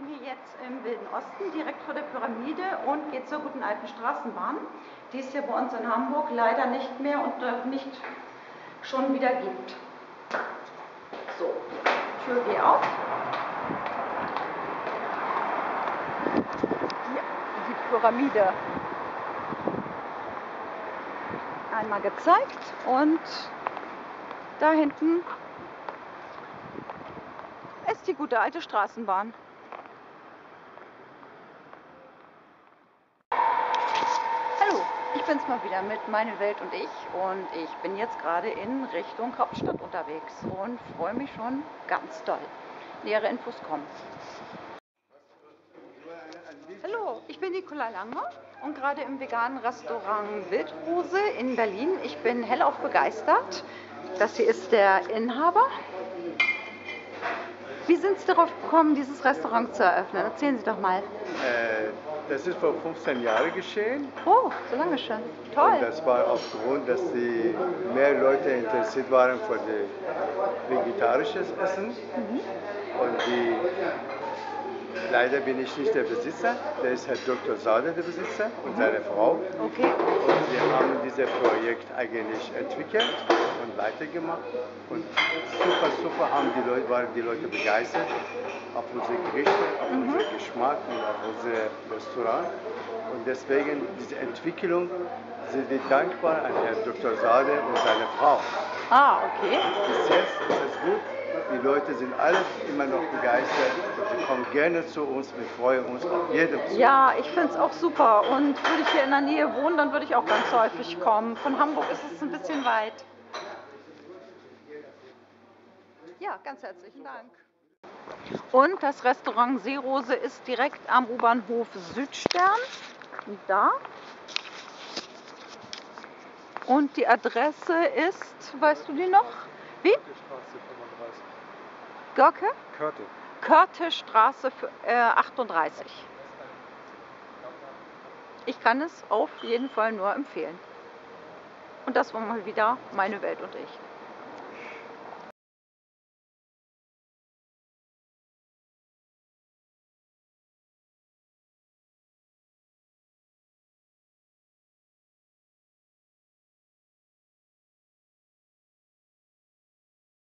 bin hier jetzt im Wilden Osten, direkt vor der Pyramide und gehe zur guten alten Straßenbahn, die es hier bei uns in Hamburg leider nicht mehr und nicht schon wieder gibt. So, Tür geht auf. Hier die Pyramide einmal gezeigt und da hinten ist die gute alte Straßenbahn. Hallo, ich bin's mal wieder mit Meine Welt und ich und ich bin jetzt gerade in Richtung Hauptstadt unterwegs und freue mich schon ganz doll. Nähere Infos kommen. Hallo, ich bin Nicola Langer und gerade im veganen Restaurant Wildrose in Berlin. Ich bin hellauf begeistert. Das hier ist der Inhaber. Wie sind Sie darauf gekommen, dieses Restaurant zu eröffnen? Erzählen Sie doch mal. Äh, das ist vor 15 Jahren geschehen. Oh, so lange schon. Toll. Und das war aufgrund, dass die mehr Leute interessiert waren für vegetarisches Essen. Mhm. Und die, leider bin ich nicht der Besitzer, der ist Herr Dr. Sade der Besitzer und seine Frau. Okay. Und wir haben dieses Projekt eigentlich entwickelt und weitergemacht. Und super, super haben die Leute, waren die Leute begeistert auf unsere Gerichte, auf Mhm. unseren Geschmack und auf unser Restaurant. Und deswegen diese Entwicklung sind wir dankbar an Herrn Dr. Sade und seine Frau. Ah, okay. Bis jetzt ist es gut. Die Leute sind alle immer noch begeistert sie kommen gerne zu uns. Wir freuen uns auf jeden Besuch. Ja, ich finde es auch super. Und würde ich hier in der Nähe wohnen, dann würde ich auch ganz häufig kommen. Von Hamburg ist es ein bisschen weit. Ja, ganz herzlichen Dank. Und das Restaurant Seerose ist direkt am U-Bahnhof Südstern. Da. Und die Adresse ist, weißt du die noch? Wie? Straße 35. Görke? Körte. Körtestraße f- äh, 38. Ich kann es auf jeden Fall nur empfehlen. Und das war mal wieder meine Welt und ich.